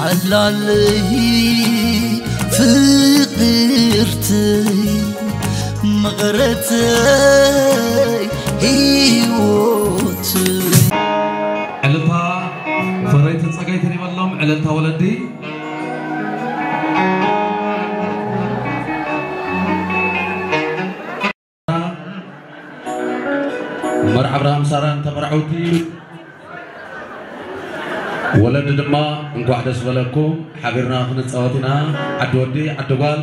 علالي فقرتي مغرتي هيوتي علتها فريت تصقيتني باللهم علتها ولدي مرحبا إبراهيم سارة انت مرعوتي ولد دما انكو حدث ولكم حبرنا خن صوتنا عدودي عدوال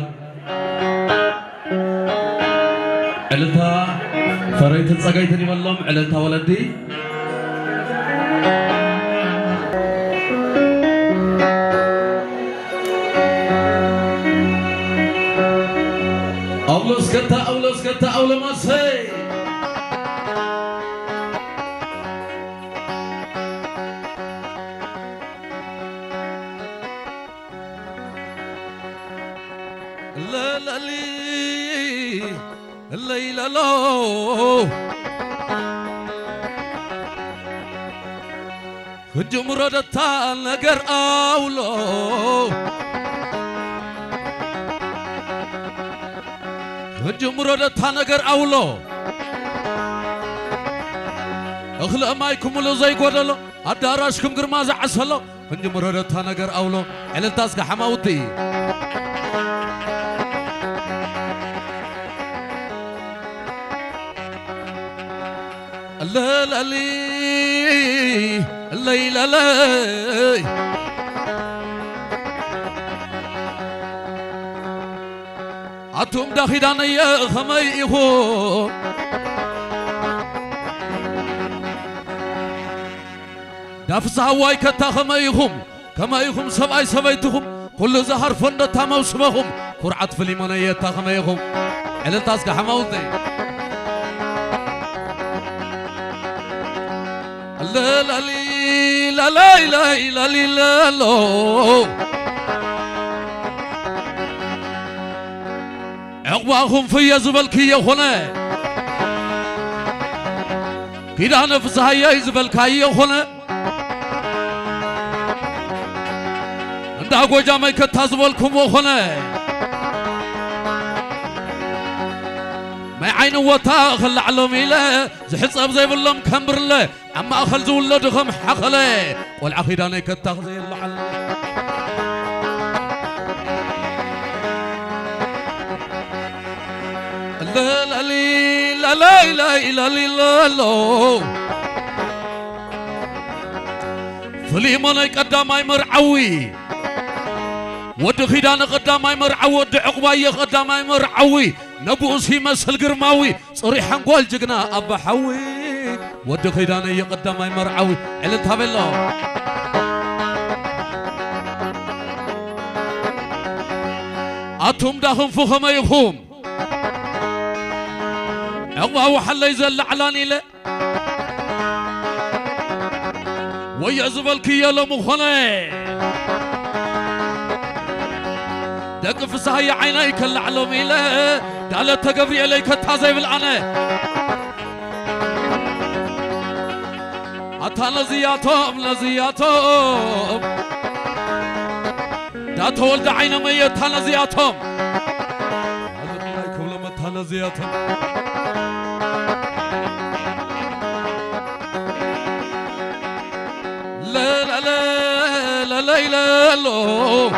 علتا فريت صقيتني والله علتا ولدي أولوس كتا أولوس كتا أولو هي ሄሎ ህድም ረደታ ነገር አውሎ ህድም ረደታ ነገር አውሎ እኽለ ማይ ክምሎ ዘይጐደሎ ኣዳራሽኩም ግርማ ዝዓሰሎ ህንጅም ረደታ ነገር አውሎ ዕልልታስካ ሓማውቲ لا لي الليلة لي داخدان يا خميهو دافس هواي كتا خميهم كمايهم سبعي سبعيتهم كل زهر فند تامو سمهم قرعت فليمون يتا خميهم على تاسك حماوتي لا لا لا لا لا لا لا عقباهم في زبلكي هنا كده نفسها يا زبلكي هنا عند أقوى ما يكتازبلكم هنا ما عين وتا خل علم إلى زحصب زي بلم كمبر له أما أخل زولدهم حخله والعقيدة كتاخ زي اللعل لا لا لا لا لا لا لا لا فليمون قداماي مرعوي ود خيدان قداماي مرعوي ود عقباي قداماي مرعوي نبوس يمسل قرماوي صريح نقول جقنا أبا حوي. ود خيدان يقداماي مرعوي علتها بالله أتهم داهم فخما يفهم عقبا وحل يزل علاني له ويعزب الكيا لمخنه دق فساي عينيك اللعلم إله دالة تقبري عليك تازي بالعنة أتا نزياتهم نزياتهم دا تولد عين مية تا نزياتهم عليكم لما تا نزياتهم لا لا لا لا لا لا لا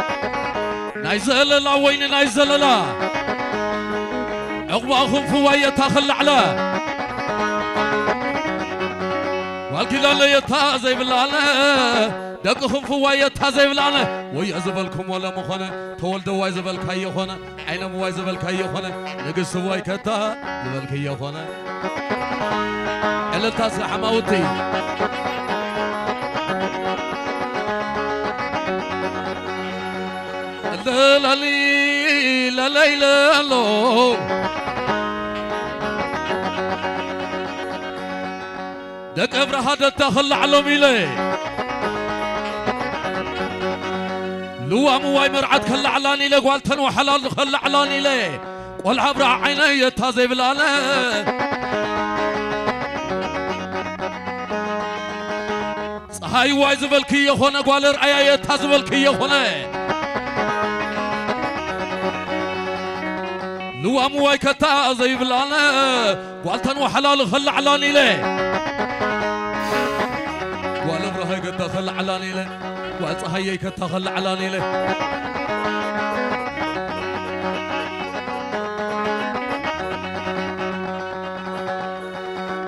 ناي زللا وين ناي زللا عقباهم فوايا تاخل على لا يتازي بالله دقهم فوايا تازي بالله ويا زبلكم ولا مخنا تولد واي زبل كاي خنا عين واي زبل كاي خنا نقص واي كتا. زبل كاي خنا إلا تاس حماوتي. لا لا لا لا لا لا دك ابره هذا تخلى على ميلي لو مو واي مرعد خلى علاني له قالتن وحلال خلى علاني له قول عبر عيني تازي بلاله ፀሓይ ዋይ ዝበልክ የኾነ ጓል ርኣያ የታ ዝበልክ የኾነ ልዋም ዋይ ከታ ዘይብላነ ጓልተን ዋሓላሉ ኸላዕላን ኢለ ብረኸይ ከታ ኸላዕላን ኢለ ጓል ፀሓየይ ከታ ኸላዕላን ኢለ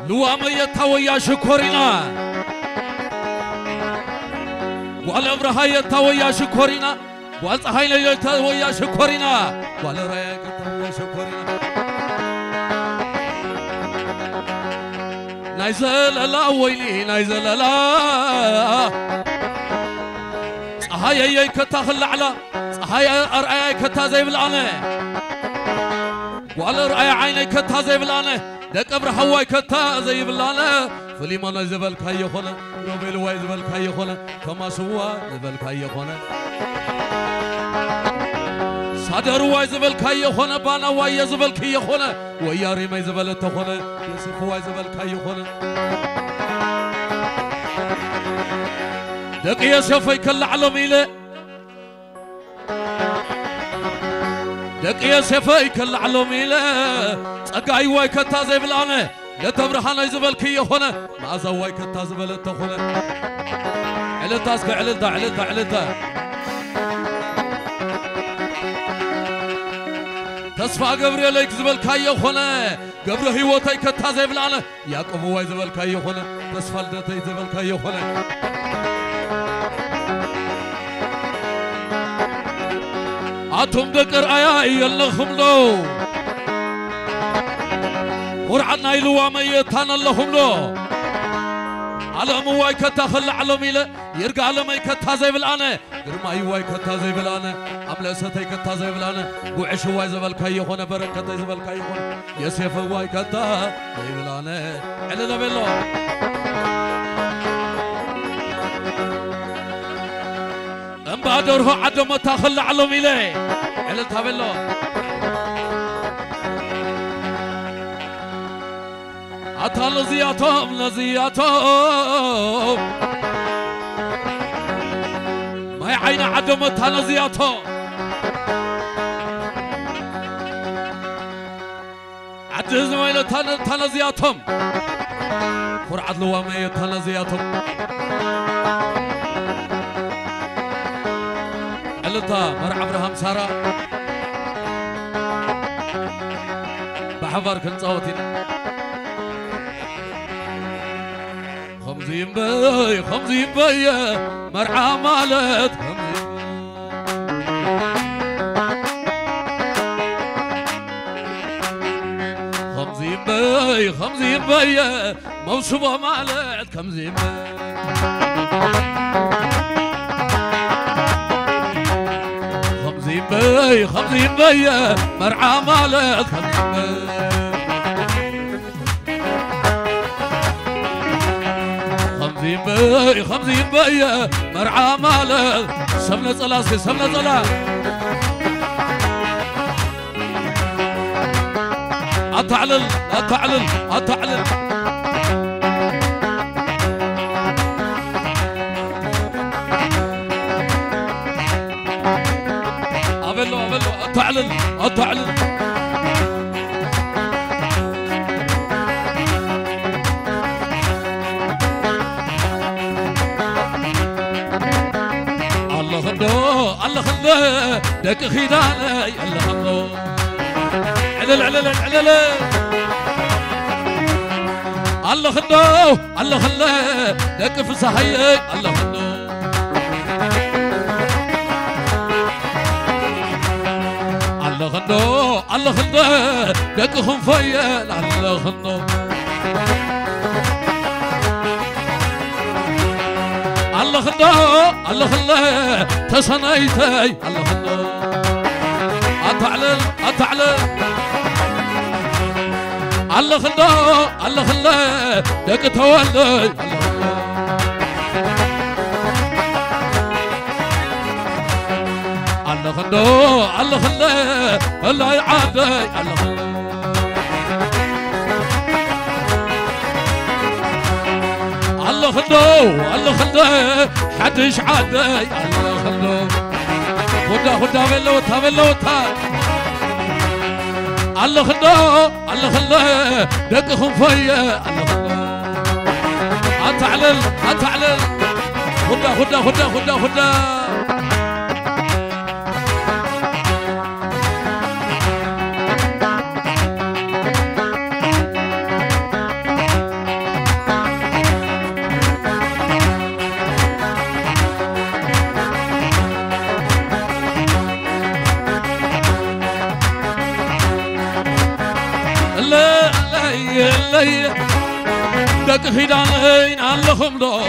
ልዋመ የታ ወያ ሽኮሪና ጓል እብረሃ የታ ወያ ሽኮሪና ጓል ናይ ዘለላ ወይኒ ናይ ዘለላ ፀሓየየይ ከታ ክላዕላ ፀሓይ ኣርኣያይ ከታ ዘይብልኣነ ጓል ርኣያ ዓይነይ ከታ ዘይብልኣነ ደቀ ብርሃዋይ ከታ ዘይብላነ ፍሊሞኖይ ዝበልካ የኾነ ሮቤልዋይ ዝበልካ የኾነ ቶማስዋ ዝበልካ የኾነ أدروا يزبل كي يخونا بانا واي يزبل كي يخونا وياري ما يزبل تخونا يسف واي يزبل كي يخونا دقيا شفي كل علمي له دقيا شفي كل علمي له تقاي واي كتازي بالعنه لا تبرحنا يزبل كي يخونا ما زواي كتازي بالتخونا علتاسك علتا علتا علتا, علتا. ተስፋ ገብርኤለይ ዝበልካ የኾነ ገብረ ህይወተይ ከታ ዘይብልኣነ ያዕቆብ ዋይ ዝበልካ የኾነ ተስፋ ልደተይ ዝበልካ የኾነ ኣቶም ደቂ ርኣያ የለኹም ዶ ቁርዓት ናይ ልዋመ የታን ኣለኹም ዶ على مواي كتخل على ميلة يرجع على کت تازه بالأنا درما يواي كتازي بالأنا أملا ستي كتازي بالأنا وعش واي زبل كي هنا بركة زبل كي هنا يسيف واي كتازي بالأنا على لبلا أم با روح عدم تخل على ميلة على تابلو عطها لزياتهم لزياتهم ما هي عين عدمتها لزياتهم عد زميلتها لزياتهم فرعة لواميتها لزياتهم قلتها مرع ابراهام سارة. بحفر كنصوتنا خمزين باي خمزين باي مرعى مالت خمزين باي خمزين باي موصوبة مالت خمزين باي خمزين باي خمزين بي مرعى مالك ينبي خمسة ينبي مرعى ماله سمنا صلاة سمنا صلاة. أتعلل أتعلل أتعلل. أبلو أبلو أتعلل أتعلل. دك خدانة يلا الله علل علل علل الله خلو الله خلو لك في صحيك الله خلو الله خلو الله خلو دك خنفيل الله خلو الله الله الله تصنيتي الله الله. أتعلل أتعلل الله الله الله الله. دق تولي. الله الله. الله الله. الله الله. خدو حدش عادي الله خدو خدا خدا تا تا. الله خدو الله خدو دقهم فيا الله خدو اتعلل اتعلل خدا خدا خدا خدا خدا. دق خيدانين اللهم دو.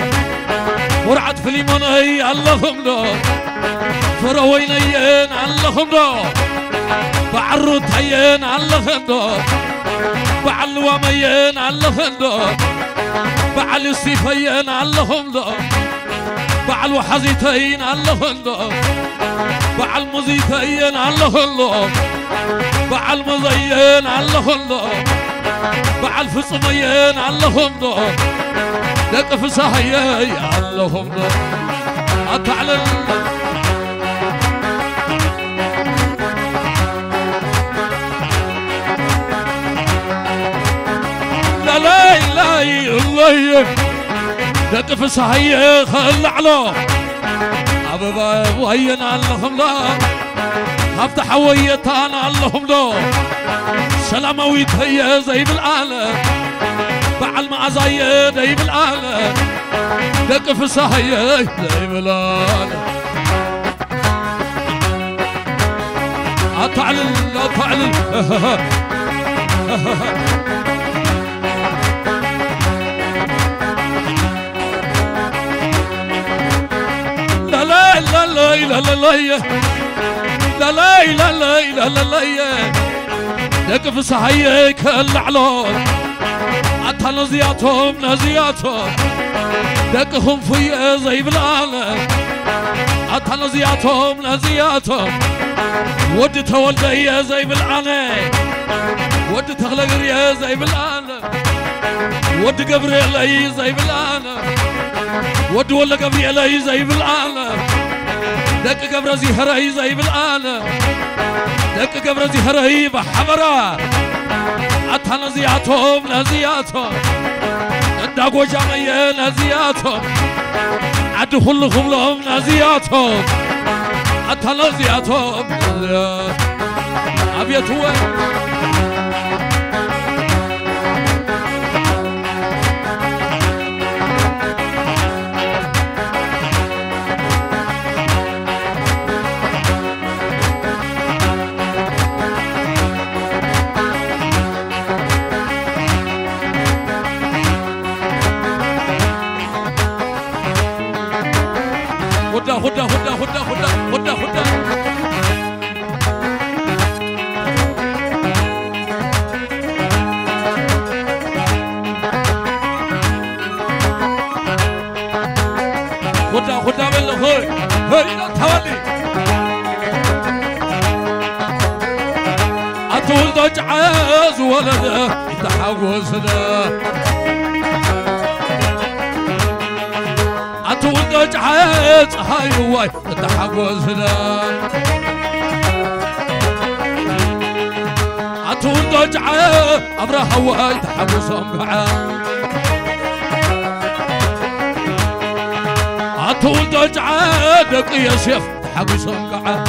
ورعت في ليموني اللهم دو. فروينين اللهم دو. بعرض هين اللهم دو. بعل ومين اللهم دو. بعل السيفين اللهم دو. بعل وحزيتين اللهم دو. بعل مزيتين اللهم دو. بعل مزين اللهم دو. بعل فصمين علهم دو لك فصحيي علهم دو أتعلم. لا لا لا الله لك فصحيي خل علو أبو باي وين علهم دو أفتح حويتها أنا اللهم لو سلام هي زي بالآلة بعل ما زي زي بالآلة دق في صهي زي بالآلة اطعل اطعل لا لا لا لا لا لا, لا, لا, لا لا لا لا لا لا دق فصاحي كل علون عطا نزياتهم نزياتهم. دقهم في زي بالعالم عطا نزياتهم نزياتهم. ود تولد زي بالعالم ود تغلق يا زي ود قبريل زي بالعالم ود ولا قبريل زي بالعالم دك قبرزي هرهي زي بالآلة دك قبرزي هرهي بحمرة عطها زياتهم نزيعتهم نداقو جمعية نزيعتهم عدو خلهم لهم نزيعتهم عطها نزيعتهم نزيعتهم أبيتوه. أتولد التولي أطول ضج عاز ولده يتحوزنا أطول ضج عاز هاي واي يتحوزنا أطول ضج عاز أبرا هواي تحوزهم أتولد عيت يا شيف تحوزهم بعاد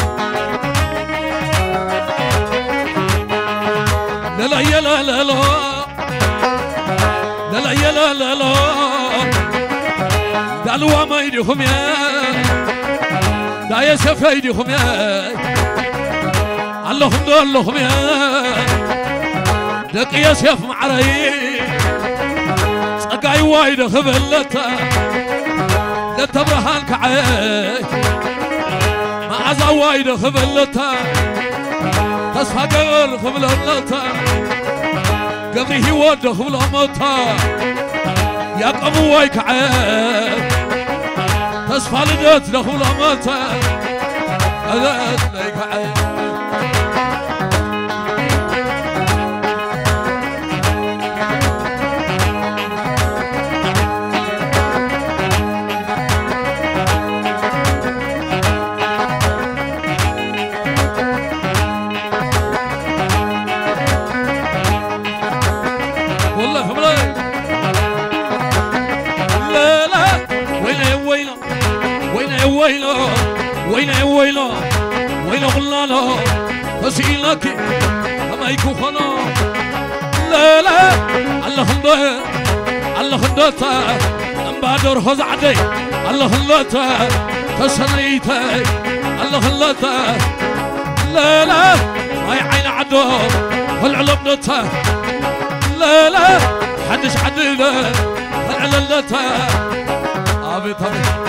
لا لا يا لا لا لا لا لا يا لا لا لا. دالوا ما يدهم يا دا يا سف يدهم يا. اللهم دو اللهم يا. دق يا سيف معري صقاي وايد تبرهان كعي ما عزا وايد خبلتا تسفا قغر خبل أملتا قغري هيواد يا قمو واي كعي تسفا لدت خبل أملتا قغر خبل ويلو ويلو ويلو ويلو غلالو بسيلك أما يكو خلو لا لا الله خندو الله خندو تا نبادر خز عدي الله خندو تا تسنيتا الله خندو تا لا لا هاي عين عدو والعلم نتا لا لا حدش عدل والعلم نتا أبي طبيب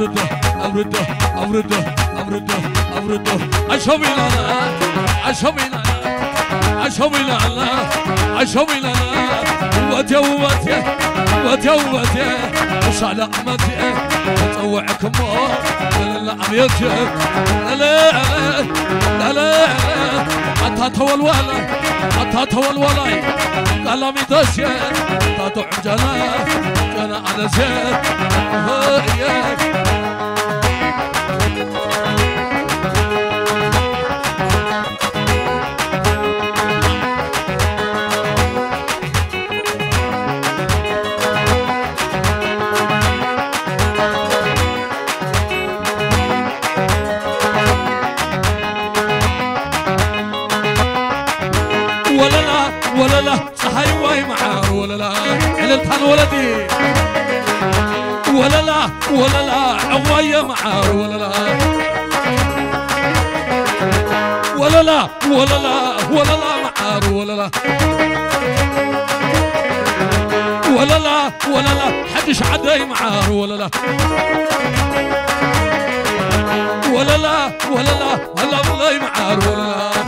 أورده أورده أورده أورده أورده أشوي لنا أشوي لنا أشوي لنا أشوي لنا وتي وتي وتي وتي وصال أمتي أطوعكم لا لا أميتي لا لا لا لا حتى عطاتها والولاي عطاتها والولاي قال مي دشيت تطعم جناه جنا على زين. ولا لا علتها ولدي ولا لا ولا لا عواية معاه ولا لا. ولا لا ولا لا ولا لا معاه ولا لا. ولا لا ولا لا حدش عدي معاه ولا لا. ولا لا ولا لا هلا والله معاه ولا لا.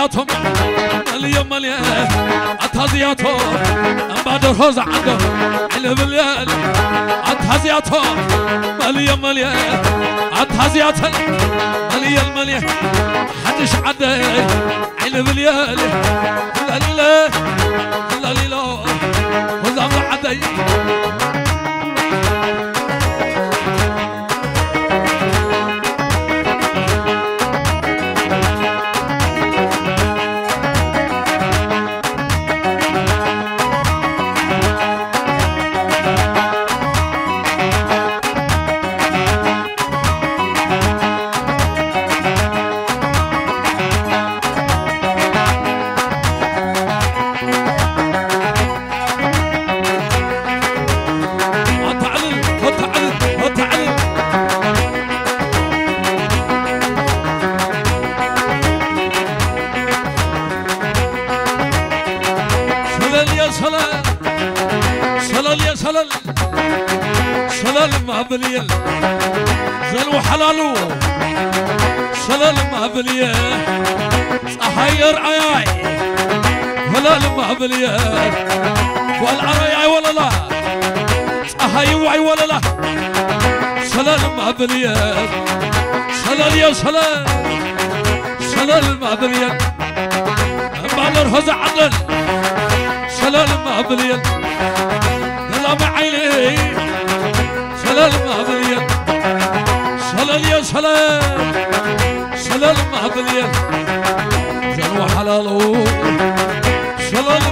زياتهم اليوم مليان عطها زياتهم بعد الحوزة عندهم حلو بالليل عطها زياتهم مليان مليان عطها زياتهم مليان مليان حدش عدى حلو بالليل لا لا لا لا لا وزعم صلال صلال مهبليل زلو حلالو صلال مهبليل أحير عياي. هلال مهبليل والعرايعي ولا لا صحيوعي ولا لا صلال مهبليل صلال يا صلال صلال مهبليل بعمر هزع عدل صلال مهبليل غرام عيني. شلل مهضلية شلل يا شلل شلل مهضلية جروح على الأول شلل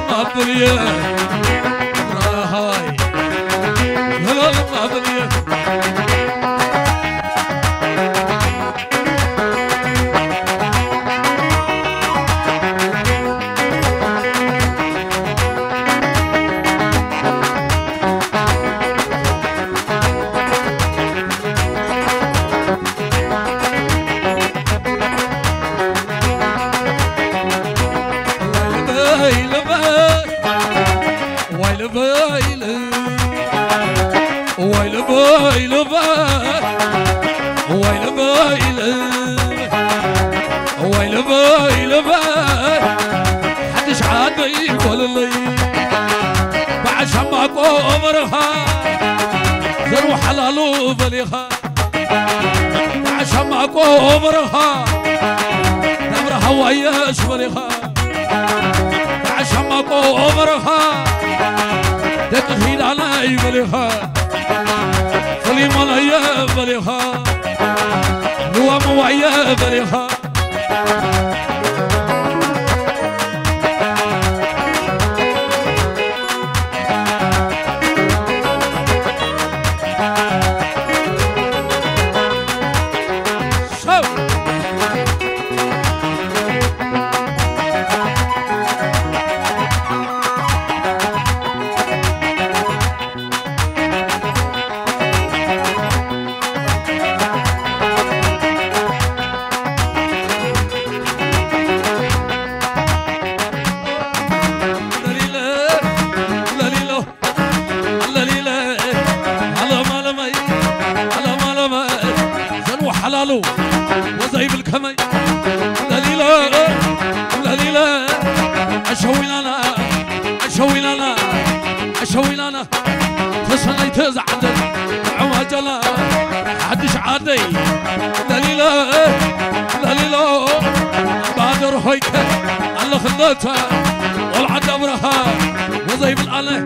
بو مرخا دمر هوايا شورخا عشما بو مرخا دقهيل على اي بلخا خلي ملايا بلخا نوام وعيا بلخا الله خلتها والعد أمرها وزيب الآلة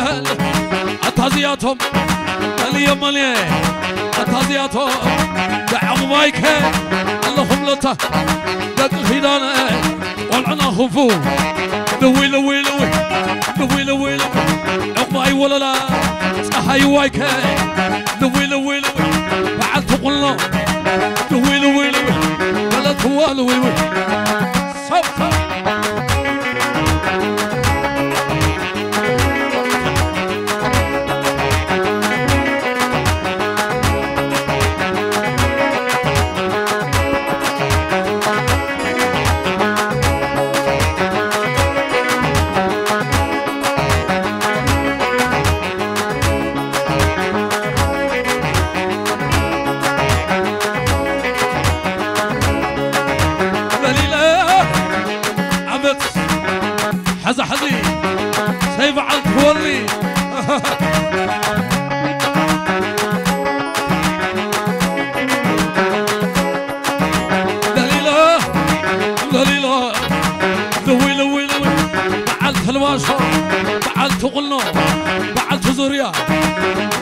عين باليال أتازياتهم مالي مالي أتازياتهم دعم مايك اللهم لتا دق الخيدانة والعنا خفو لوي لوي لوي لوي لوي لوي. عقماي ولا لا صحي وايك لوي لوي لوي. بعد تقولنا. لوي لوي لوي. ولا توالو وي وي صف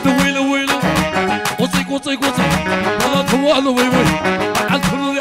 دويل ويل وطيق وطيق وطيق الله طوال ويوي عالكل